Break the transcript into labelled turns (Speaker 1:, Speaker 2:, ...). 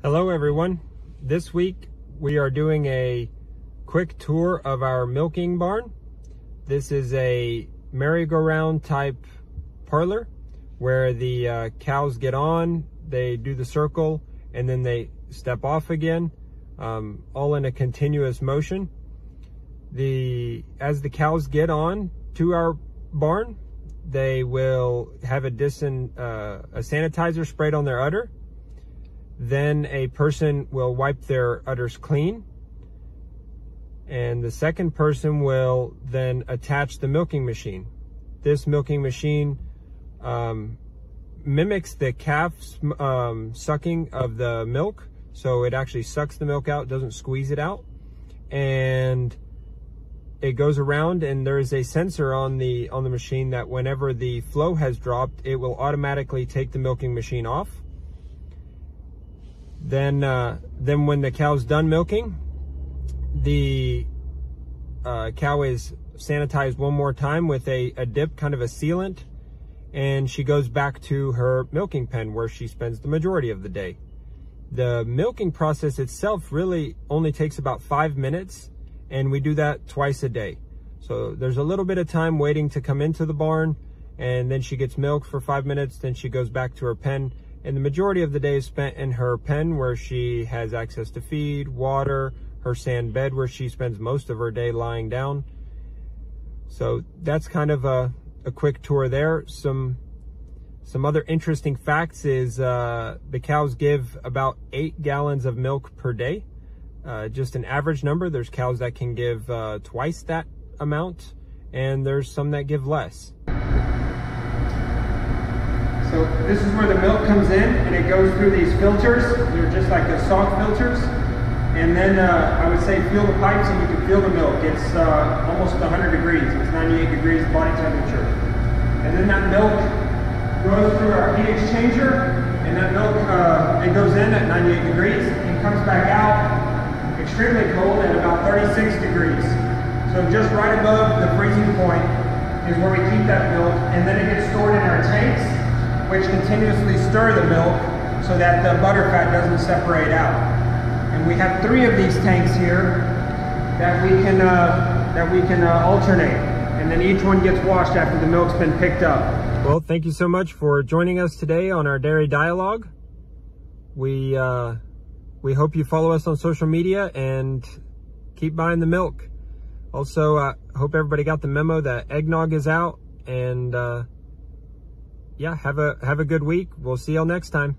Speaker 1: Hello everyone. This week we are doing a quick tour of our milking barn. This is a merry-go-round type parlor where the uh, cows get on, they do the circle, and then they step off again, um, all in a continuous motion. The As the cows get on to our barn, they will have a, disin, uh, a sanitizer sprayed on their udder then a person will wipe their udders clean. And the second person will then attach the milking machine. This milking machine um, mimics the calf's um, sucking of the milk. So it actually sucks the milk out, doesn't squeeze it out. And it goes around and there is a sensor on the on the machine that whenever the flow has dropped, it will automatically take the milking machine off then, uh, then when the cow's done milking, the uh, cow is sanitized one more time with a, a dip, kind of a sealant, and she goes back to her milking pen where she spends the majority of the day. The milking process itself really only takes about five minutes, and we do that twice a day. So there's a little bit of time waiting to come into the barn, and then she gets milk for five minutes, then she goes back to her pen, and the majority of the day is spent in her pen where she has access to feed, water, her sand bed where she spends most of her day lying down. So that's kind of a, a quick tour there. Some some other interesting facts is uh, the cows give about eight gallons of milk per day. Uh, just an average number. There's cows that can give uh, twice that amount, and there's some that give less. So this is where the milk comes in and it goes through these filters. They're just like the soft filters. And then uh, I would say feel the pipes and you can feel the milk. It's uh, almost 100 degrees. It's 98 degrees body temperature. And then that milk goes through our heat exchanger and that milk, uh, it goes in at 98 degrees and comes back out extremely cold at about 36 degrees. So just right above the freezing point is where we keep that milk and then it gets stored in our tanks which continuously stir the milk so that the butterfat doesn't separate out. And we have three of these tanks here that we can uh, that we can uh, alternate, and then each one gets washed after the milk's been picked up. Well, thank you so much for joining us today on our dairy dialogue. We uh, we hope you follow us on social media and keep buying the milk. Also, I hope everybody got the memo that eggnog is out and. Uh, yeah, have a have a good week. We'll see y'all next time.